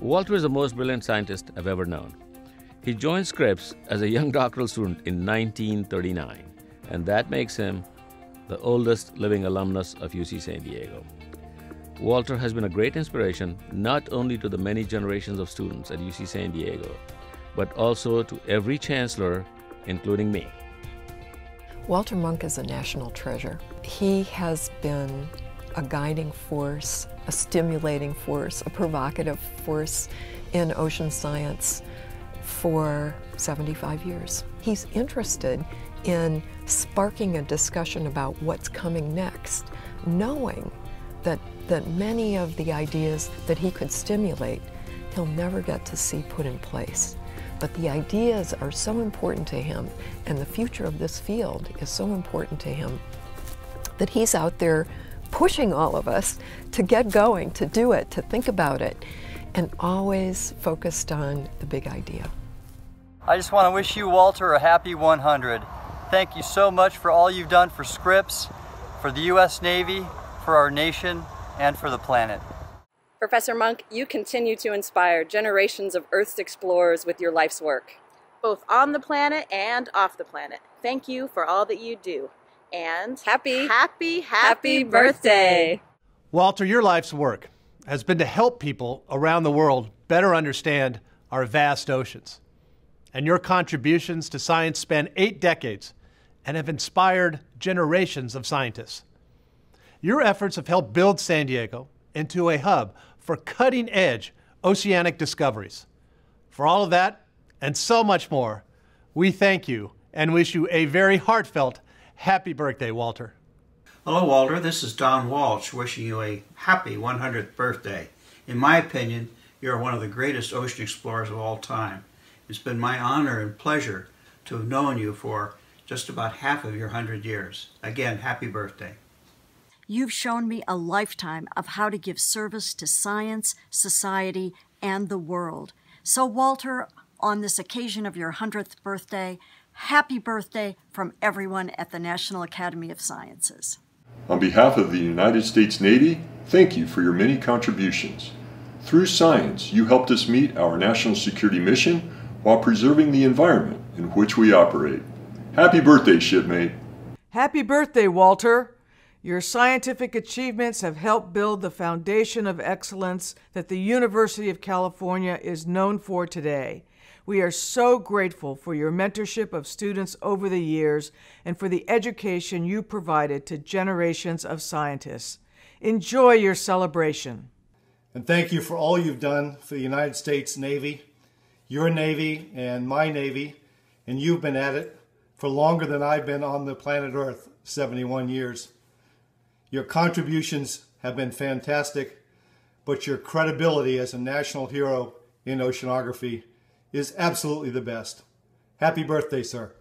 Walter is the most brilliant scientist I've ever known. He joined Scripps as a young doctoral student in 1939, and that makes him the oldest living alumnus of UC San Diego. Walter has been a great inspiration not only to the many generations of students at UC San Diego, but also to every chancellor, including me. Walter Munk is a national treasure. He has been a guiding force, a stimulating force, a provocative force in ocean science for 75 years. He's interested in sparking a discussion about what's coming next, knowing that, that many of the ideas that he could stimulate, he'll never get to see put in place. But the ideas are so important to him, and the future of this field is so important to him, that he's out there pushing all of us to get going, to do it, to think about it, and always focused on the big idea. I just want to wish you, Walter, a happy 100. Thank you so much for all you've done for Scripps, for the U.S. Navy, for our nation, and for the planet. Professor Munk, you continue to inspire generations of Earth's explorers with your life's work, both on the planet and off the planet. Thank you for all that you do. And happy, happy, happy, happy birthday. Walter, your life's work has been to help people around the world better understand our vast oceans and your contributions to science span eight decades and have inspired generations of scientists. Your efforts have helped build San Diego into a hub for cutting edge oceanic discoveries. For all of that and so much more, we thank you and wish you a very heartfelt happy birthday, Walter. Hello, Walter. This is Don Walsh wishing you a happy 100th birthday. In my opinion, you are one of the greatest ocean explorers of all time. It's been my honor and pleasure to have known you for just about half of your hundred years. Again, happy birthday. You've shown me a lifetime of how to give service to science, society, and the world. So, Walter, on this occasion of your 100th birthday, happy birthday from everyone at the National Academy of Sciences. On behalf of the United States Navy, thank you for your many contributions. Through science, you helped us meet our national security mission while preserving the environment in which we operate. Happy birthday, shipmate. Happy birthday, Walter. Your scientific achievements have helped build the foundation of excellence that the University of California is known for today. We are so grateful for your mentorship of students over the years and for the education you provided to generations of scientists. Enjoy your celebration. And thank you for all you've done for the United States Navy your Navy and my Navy, and you've been at it for longer than I've been on the planet Earth, 71 years. Your contributions have been fantastic, but your credibility as a national hero in oceanography is absolutely the best. Happy birthday, sir.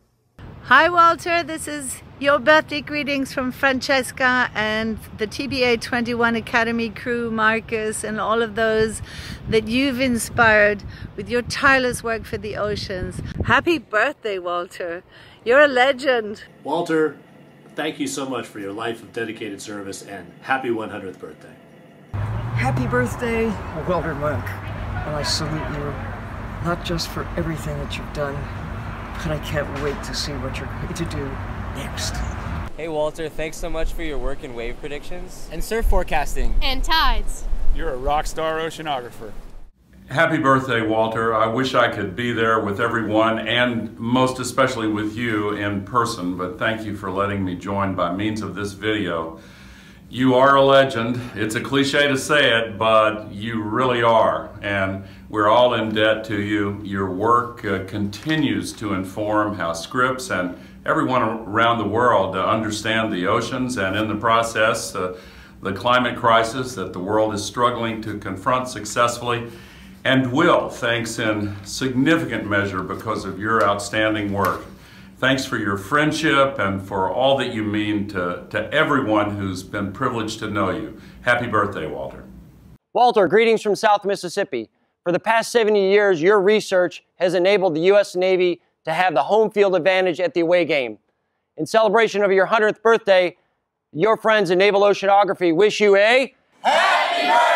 Hi, Walter. This is your birthday greetings from Francesca and the TBA 21 Academy crew, Marcus, and all of those that you've inspired with your tireless work for the oceans. Happy birthday, Walter. You're a legend. Walter, thank you so much for your life of dedicated service and happy 100th birthday. Happy birthday, Walter Munk. And I salute you, not just for everything that you've done, but I can't wait to see what you're going to do next. Hey Walter, thanks so much for your work in wave predictions and surf forecasting and tides. You're a rock star oceanographer. Happy birthday, Walter. I wish I could be there with everyone and most especially with you in person, but thank you for letting me join by means of this video. You are a legend. It's a cliche to say it, but you really are. And we're all in debt to you. Your work uh, continues to inform how Scripps and everyone around the world uh, understand the oceans and in the process, uh, the climate crisis that the world is struggling to confront successfully and will, thanks in significant measure because of your outstanding work. Thanks for your friendship and for all that you mean to, to everyone who's been privileged to know you. Happy birthday, Walter. Walter, greetings from South Mississippi. For the past 70 years, your research has enabled the U.S. Navy to have the home field advantage at the away game. In celebration of your 100th birthday, your friends in Naval Oceanography wish you a Happy birthday!